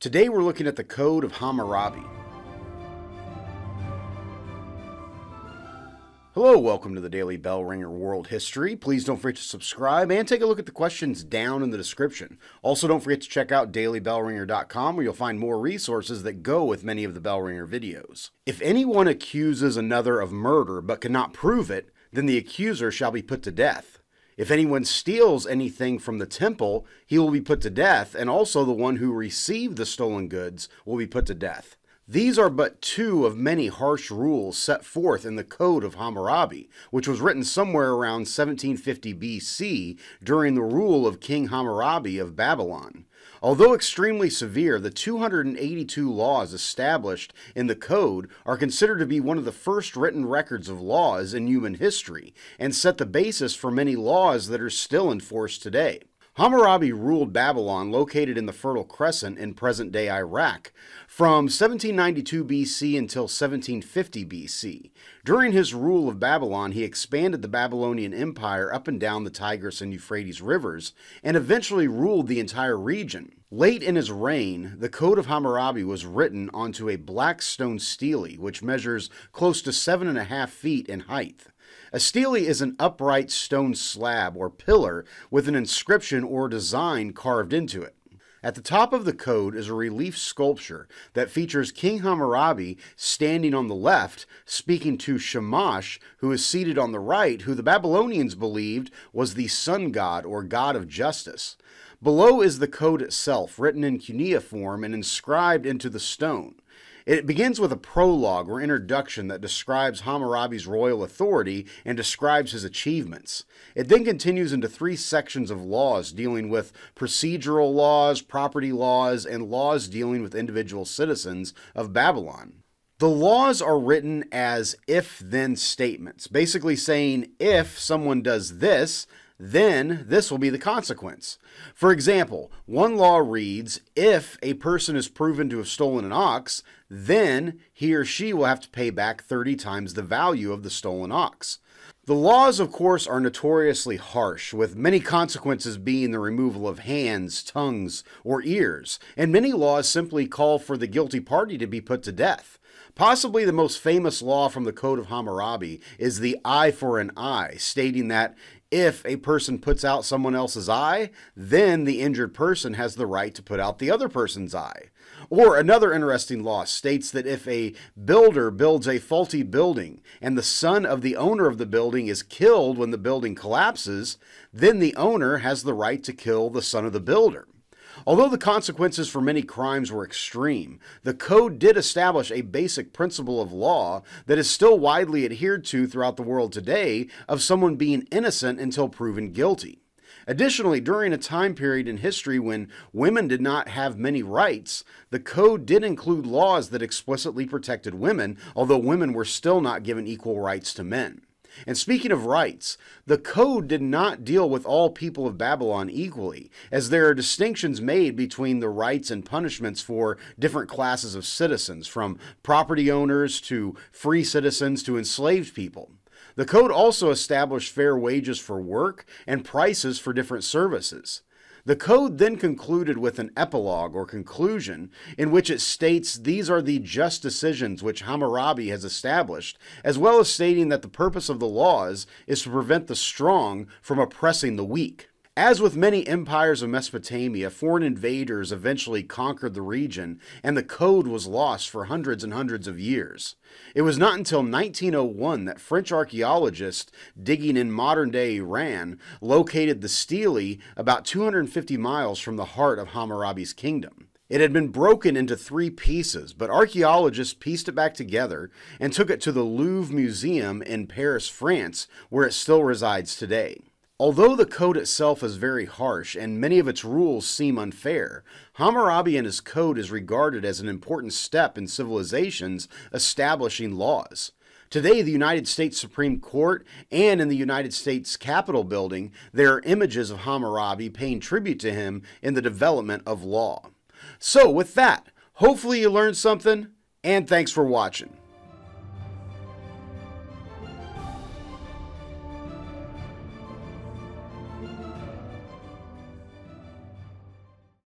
Today we're looking at the Code of Hammurabi. Hello, welcome to the Daily Bell Ringer World History. Please don't forget to subscribe and take a look at the questions down in the description. Also, don't forget to check out dailybellringer.com where you'll find more resources that go with many of the Bell Ringer videos. If anyone accuses another of murder but cannot prove it, then the accuser shall be put to death. If anyone steals anything from the temple, he will be put to death, and also the one who received the stolen goods will be put to death. These are but two of many harsh rules set forth in the Code of Hammurabi, which was written somewhere around 1750 BC during the rule of King Hammurabi of Babylon. Although extremely severe, the 282 laws established in the Code are considered to be one of the first written records of laws in human history and set the basis for many laws that are still in force today. Hammurabi ruled Babylon, located in the Fertile Crescent in present day Iraq, from 1792 BC until 1750 BC. During his rule of Babylon, he expanded the Babylonian Empire up and down the Tigris and Euphrates rivers and eventually ruled the entire region. Late in his reign, the Code of Hammurabi was written onto a black stone stele, which measures close to seven and a half feet in height. A stele is an upright stone slab or pillar with an inscription or design carved into it. At the top of the code is a relief sculpture that features King Hammurabi standing on the left, speaking to Shamash, who is seated on the right, who the Babylonians believed was the sun god or god of justice. Below is the code itself, written in cuneiform and inscribed into the stone. It begins with a prologue or introduction that describes Hammurabi's royal authority and describes his achievements. It then continues into three sections of laws dealing with procedural laws, property laws, and laws dealing with individual citizens of Babylon. The laws are written as if then statements, basically saying if someone does this, then this will be the consequence. For example, one law reads if a person is proven to have stolen an ox, then he or she will have to pay back 30 times the value of the stolen ox. The laws, of course, are notoriously harsh, with many consequences being the removal of hands, tongues, or ears, and many laws simply call for the guilty party to be put to death. Possibly the most famous law from the Code of Hammurabi is the eye for an eye, stating that if a person puts out someone else's eye, then the injured person has the right to put out the other person's eye. Or another interesting law states that if a builder builds a faulty building and the son of the owner of the building is killed when the building collapses, then the owner has the right to kill the son of the builder. Although the consequences for many crimes were extreme, the code did establish a basic principle of law that is still widely adhered to throughout the world today of someone being innocent until proven guilty. Additionally, during a time period in history when women did not have many rights, the code did include laws that explicitly protected women, although women were still not given equal rights to men. And speaking of rights, the code did not deal with all people of Babylon equally, as there are distinctions made between the rights and punishments for different classes of citizens, from property owners to free citizens to enslaved people. The code also established fair wages for work and prices for different services. The code then concluded with an epilogue or conclusion in which it states these are the just decisions which Hammurabi has established, as well as stating that the purpose of the laws is to prevent the strong from oppressing the weak. As with many empires of Mesopotamia, foreign invaders eventually conquered the region, and the code was lost for hundreds and hundreds of years. It was not until 1901 that French archaeologists digging in modern day Iran located the stele about 250 miles from the heart of Hammurabi's kingdom. It had been broken into three pieces, but archaeologists pieced it back together and took it to the Louvre Museum in Paris, France, where it still resides today. Although the code itself is very harsh and many of its rules seem unfair, Hammurabi and his code is regarded as an important step in civilizations establishing laws. Today, the United States Supreme Court and in the United States Capitol building, there are images of Hammurabi paying tribute to him in the development of law. So, with that, hopefully you learned something, and thanks for watching.